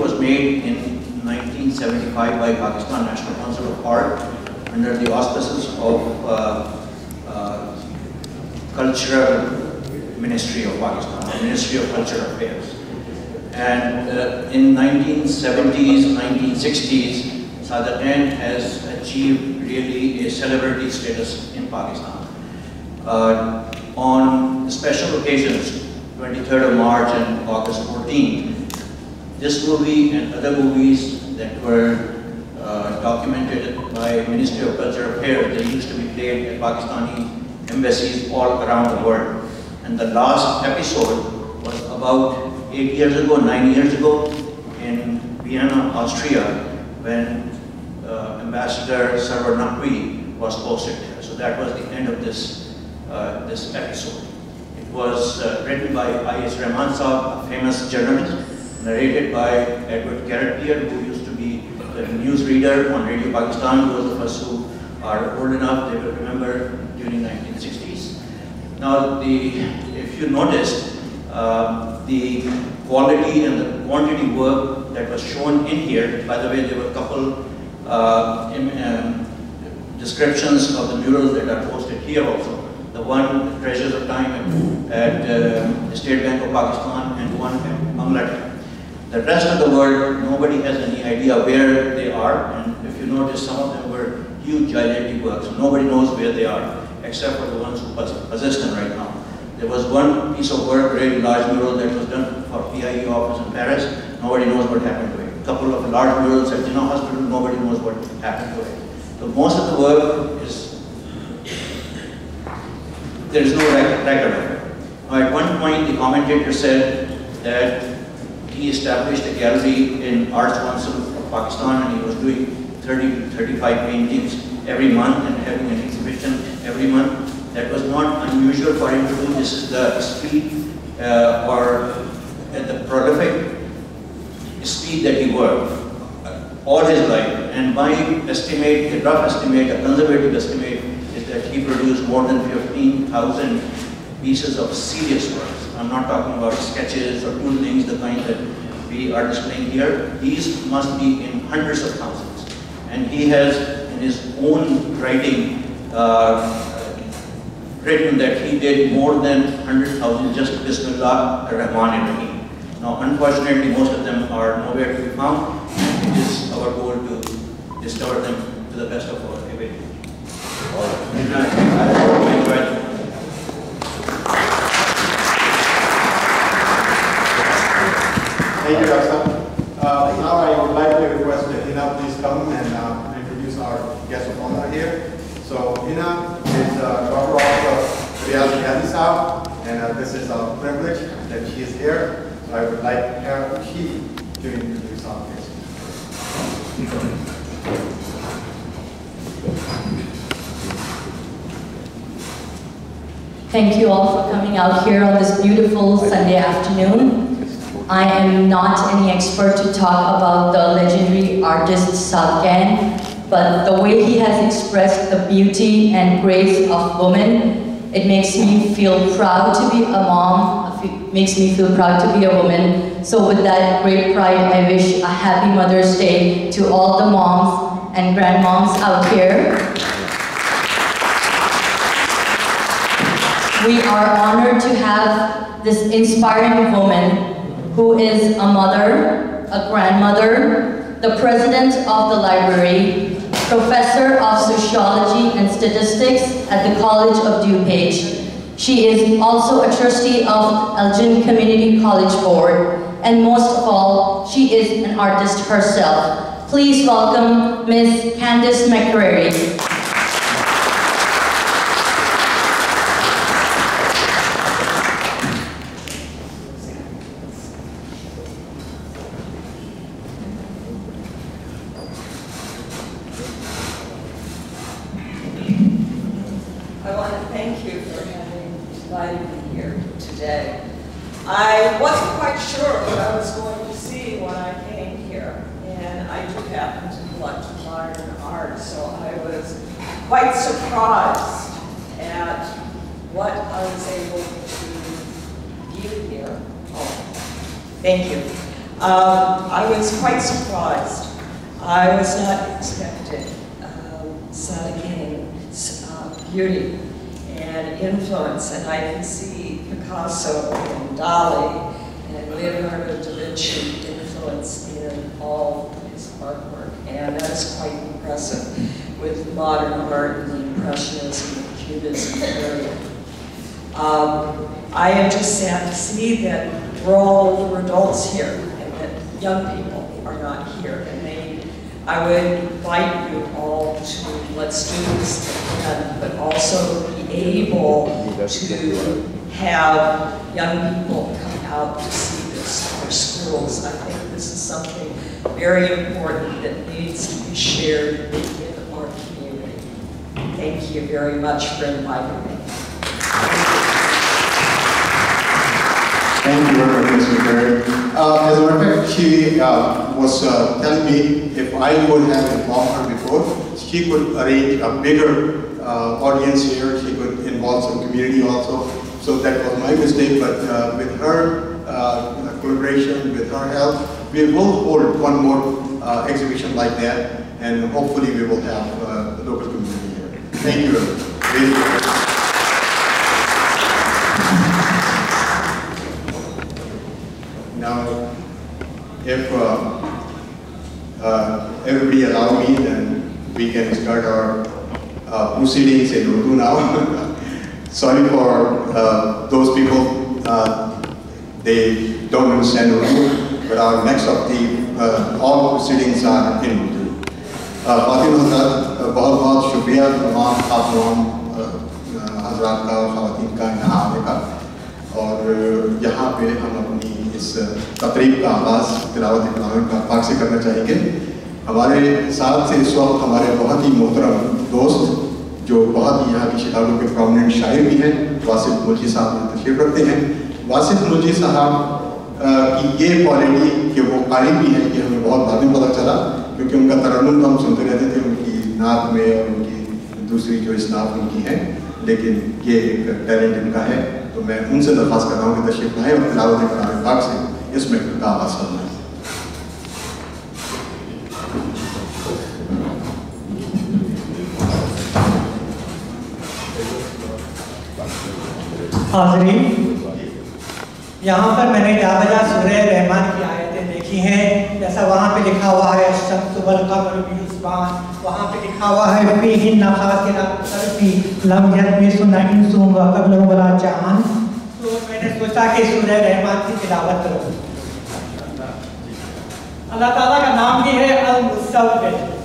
was made in 1975 by Pakistan National Council of Art under the auspices of uh, uh, Cultural Ministry of Pakistan, Ministry of Cultural Affairs. And uh, in 1970s, 1960s, Sadequain has achieved really a celebrity status in Pakistan. Uh, on special occasions, 23rd of March and August 14th, this movie and other movies that were uh, documented by Ministry of Culture Affairs, they used to be played at Pakistani embassies all around the world. And the last episode was about eight years ago, nine years ago, in Vienna, Austria, when uh, Ambassador Sarwar Naqvi was posted there. So that was the end of this, uh, this episode. It was uh, written by I.S. Rahman Saab, a famous journalist, narrated by Edward Carapiet who used to be the news reader on Radio Pakistan. Those of us who are old enough, they will remember during 1960s. Now, the, if you noticed, uh, the quality and the quantity work that was shown in here, by the way, there were a couple uh, in, um, descriptions of the murals that are posted here also. The one, Treasures of Time at, at uh, the State Bank of Pakistan and one at Bangladesh. The rest of the world, nobody has any idea where they are, and if you notice, some of them were huge, gigantic works. Nobody knows where they are, except for the ones who possess them right now. There was one piece of work, very large mural that was done for PIA office in Paris. Nobody knows what happened to it. A couple of large murals at Jinnah Hospital, nobody knows what happened to it. So most of the work is, there is no record of it. At one point, the commentator said that he established a gallery in Arts Council of Pakistan and he was doing 30 to 35 paintings every month and having an exhibition every month. That was not unusual for him to do. This is the speed uh, or at the prolific speed that he worked all his life. And my estimate, a rough estimate, a conservative estimate, is that he produced more than 15,000 pieces of serious works. I'm not talking about sketches or doodlings, the kind that we are displaying here. These must be in hundreds of thousands. And he has, in his own writing, uh, written that he did more than 100,000 just Bismillah ar-Rahman ar-Rahim. Now, unfortunately, most of them are nowhere to be found. It is our goal to discover them to the best of our ability. All right. I enjoyed Thank you, Dr. Uh, now I would like to Hina please come and uh, introduce our guest of honor here. So Hina is uh, daughter of Riyaz Ghazi and uh, this is a privilege that she is here. So I would like her, she, to introduce our guest. Thank you all for coming out here on this beautiful Sunday afternoon. I am not any expert to talk about the legendary artist Sadequain but the way he has expressed the beauty and grace of woman, it makes me feel proud to be a mom, it makes me feel proud to be a woman. So with that great pride, I wish a happy Mother's Day to all the moms and grandmoms out here. We are honored to have this inspiring woman who is a mother, a grandmother, the president of the library, professor of sociology and statistics at the College of DuPage. She is also a trustee of Elgin Community College Board, and most of all, she is an artist herself. Please welcome Ms. Candice McCrary. I want to thank you for having invited me here today. I wasn't quite sure what I was going to see when I came here, and I do happen to collect modern art, so I was quite surprised at what I was able to view here. Oh, thank you. Um, I was quite surprised. I was not expecting um, beauty and influence, and I can see Picasso and Dali and Leonardo da Vinci influence in all his artwork, and that's quite impressive with modern art and the Impressionism and Cubism period. Um, I am just sad to see that we're all older adults here and that young people are not here. And they, I would invite you all to, do this again, but also be able to have young people come out to see this our schools. I think this is something very important that needs to be shared in our community. Thank you very much for inviting me. Thank you very much, Mr. Perry. Uh, as a matter of fact, she uh, was uh, telling me if I would have informed her before, she could arrange a bigger uh, audience here. She could involve some community also. So that was my mistake, but uh, with her uh, collaboration, with her help, we will hold one more uh, exhibition like that, and hopefully we will have uh, the local community here. Thank you. Really good. can start our uh, proceedings in Urdu now. Sorry for uh, those people, uh, they don't understand Urdu, but our next of the, uh, all proceedings are in Urdu. Fatima Hazrat, Bahut Bahut Shubhiyah, Ramad Khatron, Hazrat Ka, Khawatin Ka, Naha Aleka. اور یہاں پہ ہم اپنی اس تقریب کا آغاز تلاوت اقلامی پاک سے کرنا چاہیں گے ہمارے ساتھ سے اس وقت ہمارے بہت ہی محترم دوست جو بہت ہی یہاں کی شکاگو کے پرومنٹ شاعر بھی ہیں واسف ملجی صاحب تشریف رکھتے ہیں۔ واسف ملجی صاحب کی یہ کوالٹی کہ وہ قائم بھی ہیں کہ ہمیں بہت بعد میں پتہ چلا، کیونکہ ان کا ترنم تو ہم سنتے رہتے تھے، ان کی نعت میں اور ان کی دوسری جو اسناف ان کی ہیں، لیکن یہ ایک ٹیلنٹ ان کا ہے۔ تو میں ان سے درخواست کر رہا ہوں کہ تشریف لائیں اور تلاوت قرآن پاک سے اس میں کا آغاز کرنا ہے حاضرین، یہاں پر میں نے جا بجا سورہ رحمان کی آیتیں دیکھی ہیں۔ جیسا وہاں پہ لکھا ہوا ہے شمس والقمر بحسبان وہاں پہ لکھا ہوا ہے فیہن خاسرات الارض لم یت بی سنہ ان سنگا قبل و بلا جان تو میں نے سوچا کہ سورہ رحمان کی تلاوت کرو اللہ تعالیٰ کا نام بھی ہے المصور